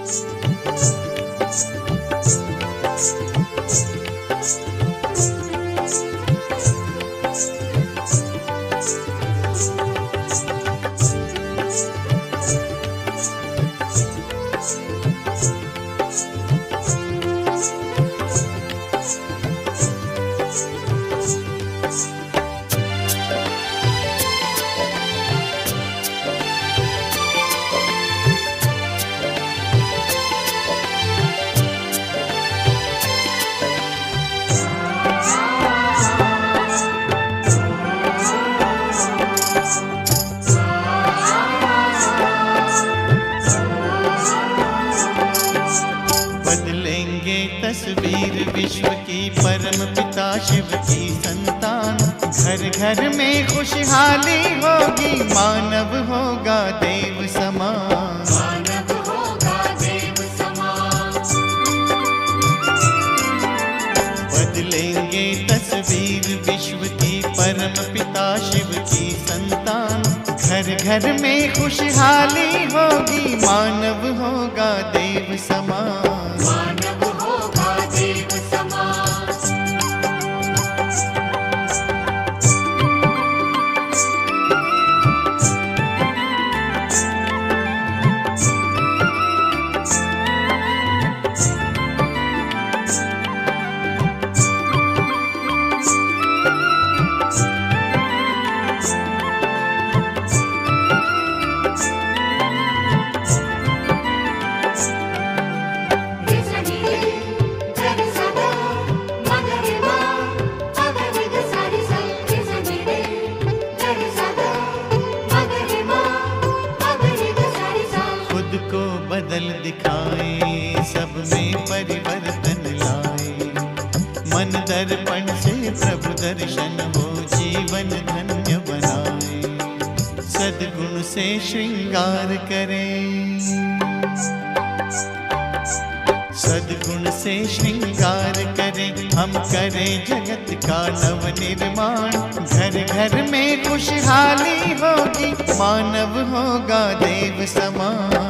बदलेंगे तस्वीर विश्व की परम पिता शिव की संतान। घर घर में खुशहाली होगी मानव होगा देव समान। मानव होगा देव समान। बदलेंगे तस्वीर विश्व की परम पिता शिव की संतान। घर घर में खुशहाली होगी मानव होगा देव समान। बदल दिखाए सब में परिवर्तन लाए। मन दर्पण से प्रभु दर्शन हो, जीवन धन्य बनाए। सद्गुण से श्रृंगार करें। सद्गुण से श्रृंगार करें, हम करें जगत का नव निर्माण घर घर में खुशहाली होगी, मानव होगा देव समान।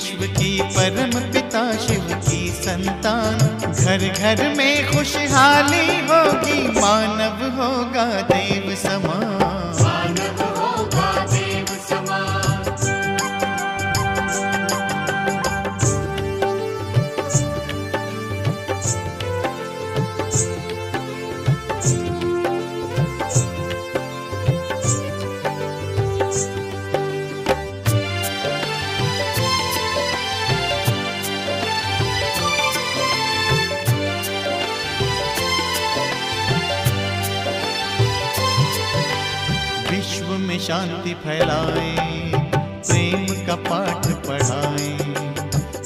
विश्व की परम पिता, शिव की संतान। घर घर में खुशहाली होगी, मानव होगा, देव समान। विश्व में शांति फैलाए, प्रेम का पाठ पढ़ाए।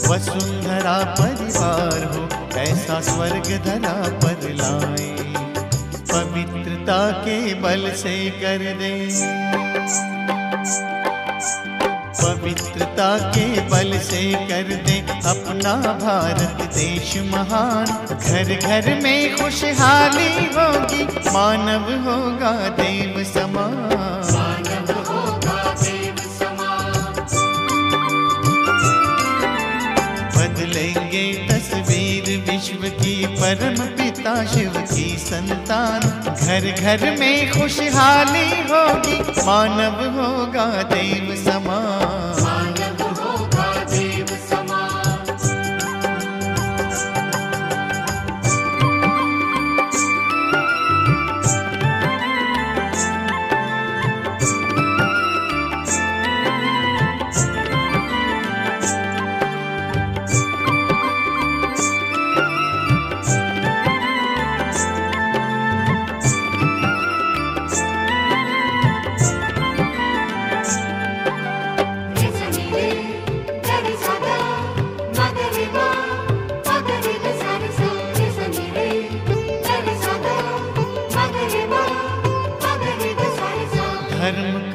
वसुंधरा परिवार हो ऐसा स्वर्ग धरा पर लाए पवित्रता के बल से कर दे। पवित्रता के बल से कर दे। अपना भारत देश महान। घर घर में खुशहाली होगी, मानव होगा देव समान। परम पिता शिव की संतान। घर घर में खुशहाली होगी मानव होगा देव समान।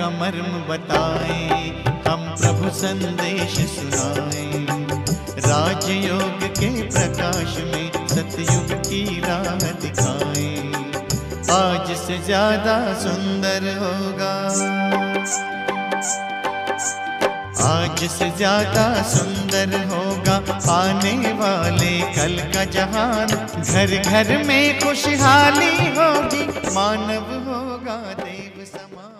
का मर्म बताए, हम प्रभु संदेश सुनाए। राजयोग के प्रकाश में सतयुग की राह दिखाए। आज से ज़्यादा सुंदर होगा। आज से ज़्यादा सुंदर होगा आने वाले कल का जहान। घर घर में खुशहाली होगी, मानव होगा, देव समान।